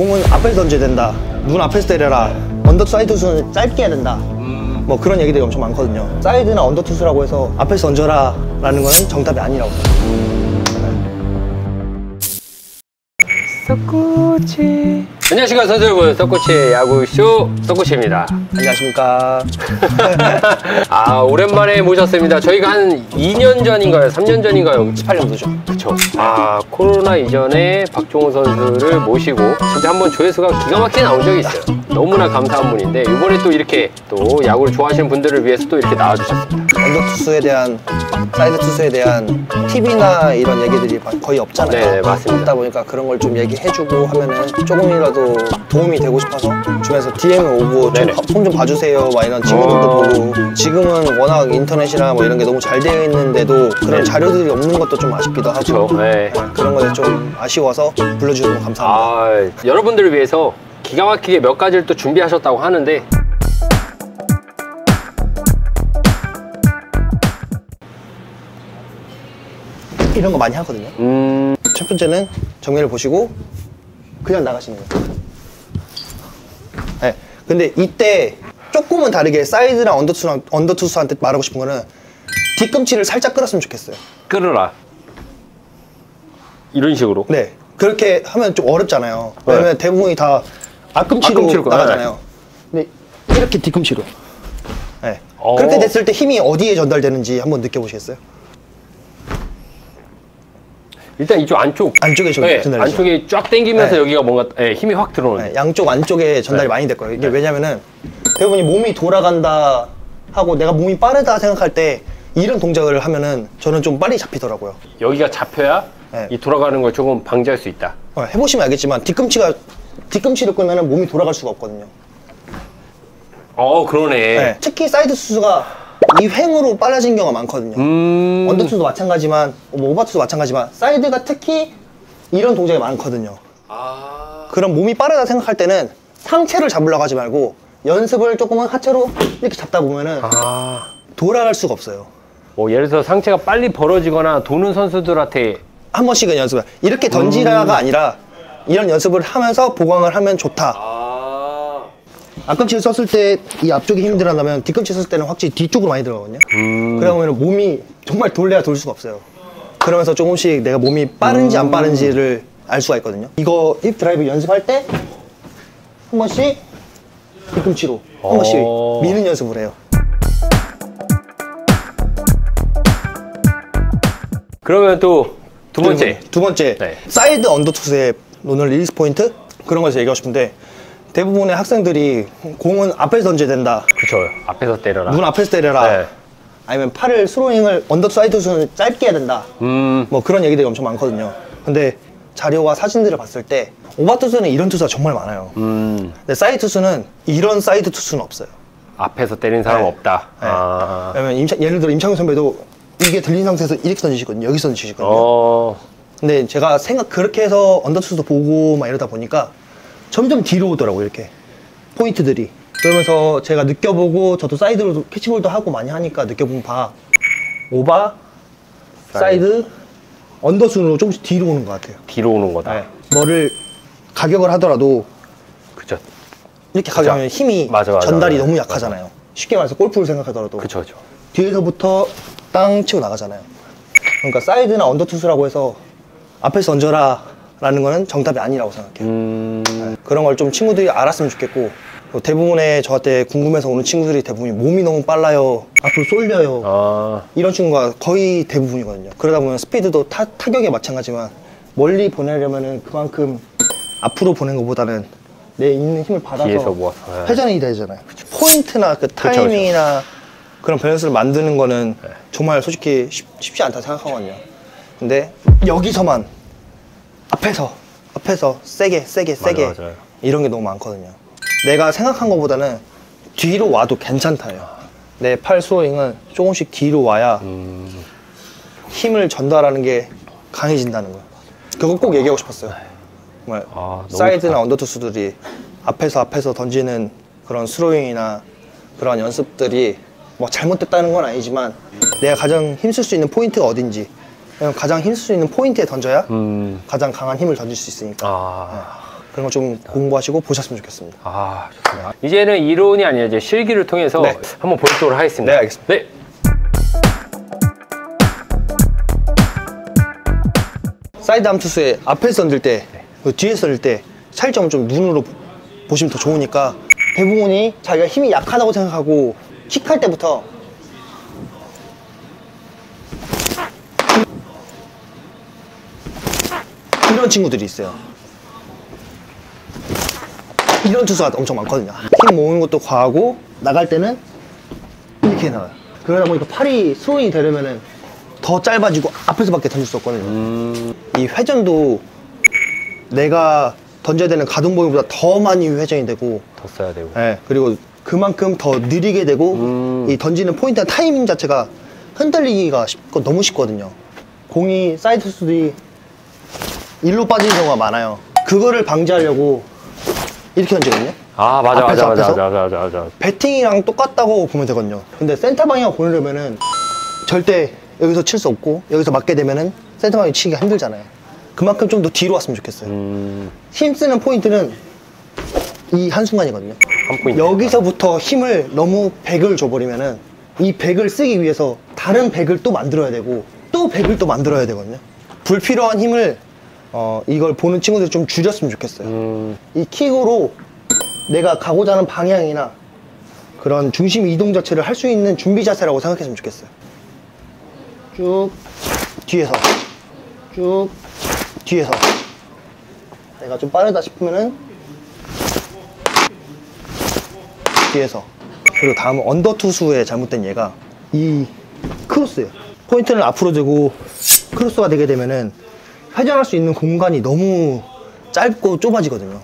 공은 앞에서 던져야 된다. 눈 앞에서 때려라. 언더 사이드 투수는 짧게 해야 된다. 뭐 그런 얘기들이 엄청 많거든요. 사이드나 언더 투수라고 해서 앞에서 던져라 라는 거는 정답이 아니라고 생각해요. 썩코치. 안녕하십니까 선수 여러분, 썩코치의 야구쇼 썩코치입니다. 안녕하십니까. 아 오랜만에 모셨습니다. 저희가 한 2년 전인가요, 3년 전인가요? 18년도죠. 그쵸. 아 코로나 이전에 박종훈 선수를 모시고 진짜 한번 조회수가 기가 막히게 나온 적이 있어요. 너무나 감사한 분인데 이번에 또 이렇게 또 야구를 좋아하시는 분들을 위해서 또 이렇게 나와주셨습니다. 언더 투수에 대한 사이드 투수에 대한 팁이나 이런 얘기들이 거의 없잖아요. 네, 맞습니다. 그러다 보니까 그런 걸 좀 얘기해주고 하면은 조금이라도 도움이 되고 싶어서 주변에서 DM 오고. 좀 좀 봐주세요 막 이런 친구들도 어. 보고 지금은 워낙 인터넷이나 뭐 이런 게 너무 잘 되어 있는데도 그런 네. 자료들이 없는 것도 좀 아쉽기도 하고. 네. 네, 그런 거에 좀 아쉬워서 불러주셔서 감사합니다. 아 여러분들을 위해서 기가 막히게 몇 가지를 또 준비하셨다고 하는데 이런 거 많이 하거든요. 음 첫 번째는 정면을 보시고 그냥 나가시는 거예요. 네. 근데 이때 조금은 다르게 사이드랑 언더투수, 언더투수한테 말하고 싶은 거는 뒤꿈치를 살짝 끌었으면 좋겠어요. 끌어라. 이런 식으로. 네. 그렇게 하면 좀 어렵잖아요. 왜냐면 대부분이 다 앞꿈치로, 앞꿈치로 나가잖아요. 근데 이렇게 뒤꿈치로. 네. 어. 그렇게 됐을 때 힘이 어디에 전달되는지 한번 느껴보시겠어요? 일단 이쪽 안쪽 안쪽에 전- 네, 전달되죠. 안쪽에 쫙 당기면서 네. 여기가 뭔가 네, 힘이 확 들어오는. 네, 양쪽 안쪽에 전달이 네. 많이 될 거예요. 이게 왜냐면은 대부분이 몸이 돌아간다 하고 내가 몸이 빠르다 생각할 때 이런 동작을 하면은 저는 좀 빨리 잡히더라고요. 여기가 잡혀야 네. 이 돌아가는 걸 조금 방지할 수 있다. 어, 해보시면 알겠지만 뒤꿈치가 뒤꿈치를 끄면은 몸이 돌아갈 수가 없거든요. 어 그러네. 네, 특히 사이드 투수가 이 횡으로 빨라진 경우가 많거든요. 음. 언더투수도 마찬가지만 뭐 오버투수도 마찬가지지만 사이드가 특히 이런 동작이 많거든요. 아. 그럼 몸이 빠르다 생각할 때는 상체를 잡으려고 하지 말고 연습을 조금은 하체로 이렇게 잡다 보면은 아. 돌아갈 수가 없어요. 뭐 예를 들어 상체가 빨리 벌어지거나 도는 선수들한테 한 번씩은 연습을 이렇게 던지라가 아니라 이런 연습을 하면서 보강을 하면 좋다. 아. 앞꿈치를 썼을 때 이 앞쪽에 힘이 들어간다면 뒤꿈치 썼을 때는 확실히 뒤쪽으로 많이 들어가거든요. 음. 그러면 몸이 정말 돌려야 돌 수가 없어요. 그러면서 조금씩 내가 몸이 빠른지 안 빠른지를 알 수가 있거든요. 이거 힙 드라이브 연습할 때 한 번씩 뒤꿈치로 한 번씩 어. 미는 연습을 해요. 그러면 또 두 번째. 그리고 두 번째 네. 사이드 언더 투수의 오늘 릴리스 포인트 그런 거에서 얘기하고 싶은데 대부분의 학생들이 공은 앞에서 던져야 된다. 그쵸. 앞에서 때려라. 눈 앞에서 때려라. 네. 아니면 팔을 스로잉을 언더 사이드 투수는 짧게 해야 된다. 음. 뭐 그런 얘기들이 엄청 많거든요. 근데 자료와 사진들을 봤을 때 오버 투수는 이런 투수가 정말 많아요. 음. 근데 사이드 투수는 이런 사이드 투수는 없어요. 앞에서 때리는 사람 네. 없다. 네. 아. 왜냐면 임차, 예를 들어 임창용 선배도 이게 들린 상태에서 이렇게 던지시거든요. 여기서 던지시거든요. 어. 근데 제가 생각 그렇게 해서 언더 투수도 보고 막 이러다 보니까 점점 뒤로 오더라고요. 이렇게 포인트들이. 그러면서 제가 느껴보고 저도 사이드로 캐치볼도 하고 많이 하니까 느껴보면 봐. 오버, 사이드, 언더순으로 조금씩 뒤로 오는 것 같아요. 뒤로 오는 거다. 네. 뭐를 가격을 하더라도 그쵸. 이렇게 가격하면 힘이 맞아, 맞아, 전달이 맞아. 너무 약하잖아요. 쉽게 말해서 골프를 생각하더라도 그쵸, 그쵸. 뒤에서부터 땅 치고 나가잖아요. 그러니까 사이드나 언더투수라고 해서 앞에서 던져라 라는 거는 정답이 아니라고 생각해요. 음. 그런 걸 좀 친구들이 알았으면 좋겠고 또 대부분의 저한테 궁금해서 오는 친구들이 대부분 몸이 너무 빨라요. 앞으로 쏠려요. 아. 이런 친구가 거의 대부분이거든요. 그러다 보면 스피드도 타, 타격에 마찬가지만 멀리 보내려면은 그만큼 앞으로 보낸 것보다는 내 있는 힘을 받아서 모아서, 네. 회전이 되잖아요. 포인트나 그 그쵸. 타이밍이나 그런 밸런스를 만드는 거는 네. 정말 솔직히 쉽, 쉽지 않다 생각하거든요. 근데 여기서만 앞에서 앞에서 세게 세게 세게 맞아. 이런 게 너무 많거든요. 내가 생각한 것보다는 뒤로 와도 괜찮다요. 내 팔 스로잉은 조금씩 뒤로 와야 음. 힘을 전달하는 게 강해진다는 거예요. 그거 꼭 얘기하고 싶었어요. 정말 아, 사이드나. 언더투수들이 앞에서 앞에서 던지는 그런 스로잉이나 그런 연습들이 뭐 잘못됐다는 건 아니지만 내가 가장 힘쓸 수 있는 포인트가 어딘지 가장 힘쓸 수 있는 포인트에 던져야 음. 가장 강한 힘을 던질 수 있으니까 아. 그런 거좀 공부하시고 보셨으면 좋겠습니다. 아, 좋습니다. 이제는 이론이 아니라 이제 실기를 통해서 네. 한번 보도록 하겠습니다. 네, 알겠습니다. 네. 사이드암 투수의 앞에서 던질 때, 그 뒤에서 던질 때 차이점을 좀 눈으로 보- 보시면 더 좋으니까 대부분이 자기가 힘이 약하다고 생각하고 킥할 때부터 이런 친구들이 있어요. 이런 투수가 엄청 많거든요. 힘 모으는 것도 과하고 나갈 때는 이렇게 나와요. 그러다 보니까 팔이 스로잉이 되려면은 더 짧아지고 앞에서 밖에 던질 수 없거든요. 음, 이 회전도 내가 던져야 되는 가동 범위보다 더 많이 회전이 되고, 더 써야 되고. 예, 그리고 그만큼 더 느리게 되고, 음. 이 던지는 포인트 타이밍 자체가 흔들리기가 쉽고 너무 쉽거든요. 공이 사이드 투수들이 일로 빠지는 경우가 많아요. 그거를 방지하려고 이렇게 던지거든요. 아, 맞아, 앞에서, 맞아, 맞아, 앞에서? 맞아, 맞아, 맞아. 배팅이랑 똑같다고 보면 되거든요. 근데 센터 방향 보내려면은 절대 여기서 칠 수 없고 여기서 맞게 되면은 센터 방향 치기가 힘들잖아요. 그만큼 좀 더 뒤로 왔으면 좋겠어요. 음, 힘 쓰는 포인트는 이 한순간이거든요. 한 포인트. 여기서부터 힘을 너무 100을 줘버리면은 이 100을 쓰기 위해서 다른 100을 또 만들어야 되고 또 100을 또 만들어야 되거든요. 불필요한 힘을 어, 이걸 보는 친구들이 좀 줄였으면 좋겠어요. 음, 이 킥으로 내가 가고자 하는 방향이나 그런 중심 이동 자체를 할 수 있는 준비 자세라고 생각했으면 좋겠어요. 쭉 뒤에서 쭉 뒤에서 내가 좀 빠르다 싶으면은 뒤에서 그리고 다음은 언더 투수의 잘못된 예가 이 크로스예요. 포인트를 앞으로 대고 크로스가 되게 되면은 회전할 수 있는 공간이 너무 짧고 좁아지거든요.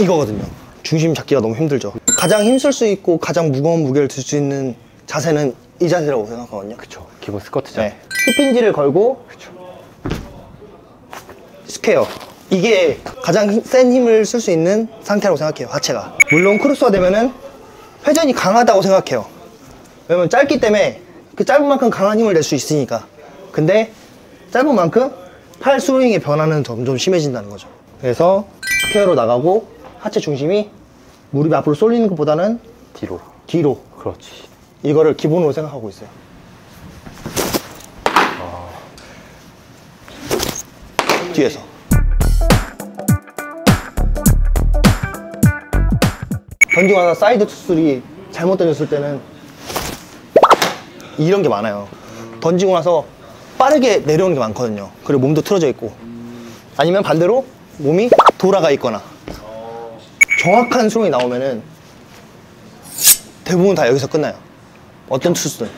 이거거든요. 중심 잡기가 너무 힘들죠. 가장 힘쓸 수 있고 가장 무거운 무게를 들 수 있는 자세는 이 자세라고 생각하거든요. 그쵸. 기본 스쿼트죠. 네. hip hinge를 걸고 square. 이게 가장 힘- 센 힘을 쓸 수 있는 상태라고 생각해요. 하체가. 물론 크로스가 되면은 회전이 강하다고 생각해요. 왜냐면 짧기 때문에 그 짧은 만큼 강한 힘을 낼 수 있으니까. 근데 짧은 만큼 팔 스로잉의 변화는 점점 심해진다는 거죠. 그래서 square로 나가고 하체 중심이 무릎이 앞으로 쏠리는 것보다는 뒤로. 뒤로 그렇지. 이거를 기본으로 생각하고 있어요. 뒤에서. 던지고 나서 사이드 투수들이 잘못 던졌을 때는 이런 게 많아요. 던지고 나서 빠르게 내려오는 게 많거든요. 그리고 몸도 틀어져 있고. 아니면 반대로 몸이 돌아가 있거나. 정확한 스윙이 나오면은 대부분 다 여기서 끝나요. 어떤 투수든.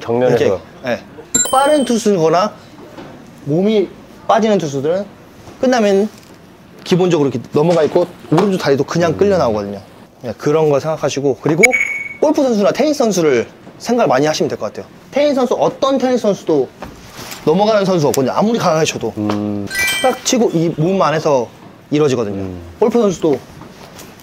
정면에서. 이렇게 예. 빠른 투수거나 몸이 빠지는 투수들은 끝나면 기본적으로 이렇게 넘어가 있고 오른쪽 다리도 그냥 끌려 나오거든요. 예, 그런 거 생각하시고 그리고 골프 선수나 테니스 선수를 생각을 많이 하시면 될 것 같아요. 테니스 선수 어떤 테니스 선수도 넘어가는 선수 없거든요. 아무리 강하게 쳐도 음, 딱 치고 이 몸 안에서 이루어지거든요. 골프 선수도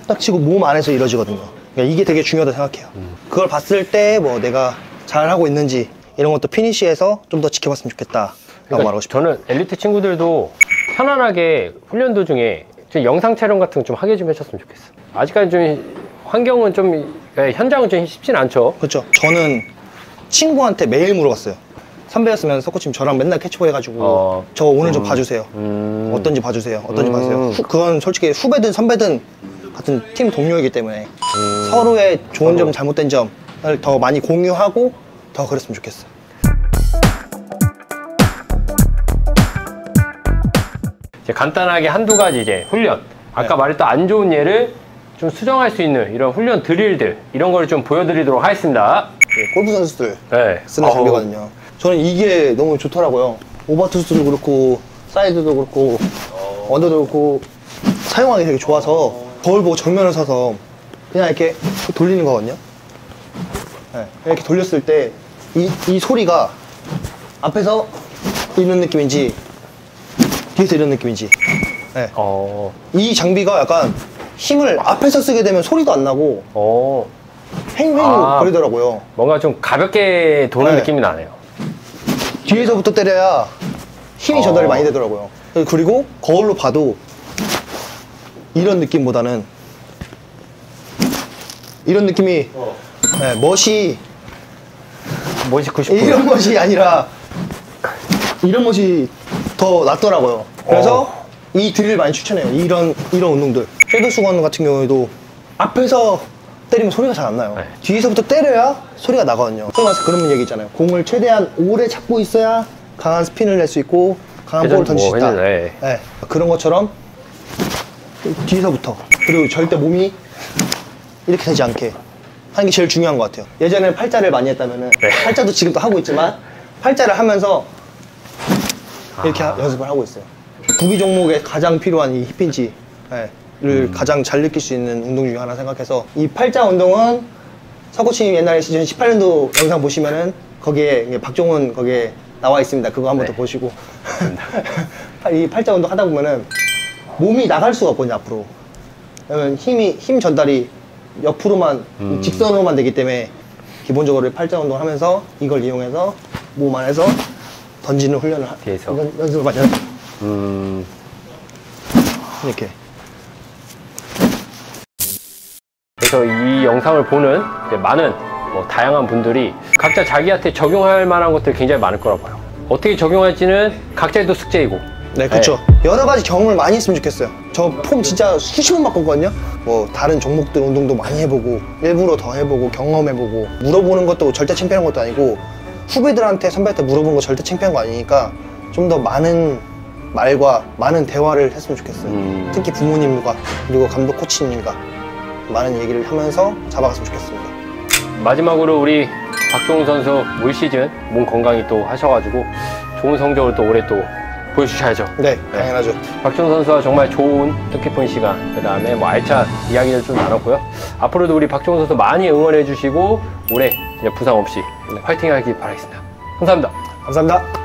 딱 치고 몸 안에서 이루어지거든요. 그러니까 이게 되게 중요하다 생각해요. 그걸 봤을 때 뭐 내가 잘 하고 있는지 이런 것도 피니시에서 좀 더 지켜봤으면 좋겠다 라고 그러니까 말하고 싶어요. 저는 엘리트 친구들도 편안하게 훈련 도중에 좀 영상 촬영 같은 거 좀 하게 좀 해줬으면 좋겠어. 아직까지 좀 환경은 좀 예, 현장은 좀 쉽진 않죠. 그렇죠. 저는 친구한테 매일 물어봤어요. 선배였으면 석코치님 저랑 맨날 캐치볼 해가지고 어. 저 오늘 좀 봐주세요. 음, 어떤지 봐주세요. 어떤지 음. 봐주세요. 후- 그건 솔직히 후배든 선배든 같은 팀 동료이기 때문에 음. 서로의 좋은. 점, 잘못된 점을 더 많이 공유하고 더 그랬으면 좋겠어요. 이제 간단하게 한두 가지 이제 훈련. 아까 네. 말했던 안 좋은 예를 좀 수정할 수 있는 이런 훈련 드릴들 이런 거를 좀 보여드리도록 하겠습니다. 예, 골프 선수들 네. 쓰는 장비거든요. 저는 이게 너무 좋더라고요. 오버투스도 그렇고 사이드도 그렇고 언더도 그렇고 사용하기 되게 좋아서 거울 보고 정면을 서서 그냥 이렇게 돌리는 거거든요. 네, 이렇게 돌렸을 때 이 이 소리가 앞에서 이런 느낌인지 뒤에서 이런 느낌인지 네. 어, 이 장비가 약간 힘을 앞에서 쓰게 되면 소리도 안 나고 어, 횡횡 아. 거리더라고요. 뭔가 좀 가볍게 도는 네. 느낌이 나네요. 뒤에서부터 때려야 힘이 어. 전달이 많이 되더라고요. 그리고 거울로 봐도 이런 느낌보다는 이런 느낌이 네, 멋이 멋있고 싶고. 이런 멋이 아니라 이런 멋이 더 낫더라고요. 그래서 어. 이 드릴 많이 추천해요. 이런 이런 운동들. 섀도우 수건 같은 경우에도 앞에서 때리면 소리가 잘 안 나요. 네. 뒤에서부터 때려야 소리가 나거든요. 소위 말해서 그런 얘기 있잖아요. 공을 최대한 오래 잡고 있어야 강한 스핀을 낼 수 있고 강한 볼을 던질 수뭐 있다. 회전, 네. 네, 그런 것처럼 뒤에서부터 그리고 절대 몸이 이렇게 되지 않게 하는 게 제일 중요한 것 같아요. 예전에 팔자를 많이 했다면은 네. 팔자도 지금도 하고 있지만 팔자를 하면서 이렇게 아. 하- 연습을 하고 있어요. 구기 종목에 가장 필요한 이 힙힌지를 음. 가장 잘 느낄 수 있는 운동 중에 하나 생각해서 이 팔자 운동은 서코치님 옛날에 2018년도 영상 보시면은 거기에 박종훈 거기에 나와 있습니다. 그거 한번 네. 더 보시고 이 팔자 운동 하다 보면은 몸이 나갈 수가 없거든요 앞으로. 왜냐면 힘이 힘 전달이 옆으로만 음. 직선으로만 되기 때문에 기본적으로 팔자 운동을 하면서 이걸 이용해서 몸 안에서 던지는 훈련을 하, 뒤에서. 연- 연습을 많이 하죠. 음, 이렇게. 그래서 이 영상을 보는 많은 뭐 다양한 분들이 각자 자기한테 적용할 만한 것들이 굉장히 많을 거라고 봐요. 어떻게 적용할지는 각자의 또 숙제이고. 네, 그렇죠. 여러 가지 경험을 많이 했으면 좋겠어요. 저 폼 진짜 수십 번 바꿨거든요. 뭐 다른 종목들 운동도 많이 해보고 일부러 더 해보고 경험해보고 물어보는 것도 절대 창피한 것도 아니고 후배들한테 선배한테 물어보는 거 절대 창피한 거 아니니까 좀 더 많은 말과 많은 대화를 했으면 좋겠어요. 음. 특히 부모님과 그리고 감독 코치님과 많은 얘기를 하면서 잡아갔으면 좋겠습니다. 마지막으로 우리 박종훈 선수 올 시즌 몸 건강히 또 하셔가지고 좋은 성적을 또 올해 또 보여주셔야죠. 네, 당연하죠. 박종 선수와 정말 좋은 뜻깊은 시간, 그 다음에 뭐 알찬 이야기를 좀 나눴고요. 앞으로도 우리 박종 선수 많이 응원해 주시고 올해 부상 없이 화이팅 하길 바라겠습니다. 감사합니다. 감사합니다.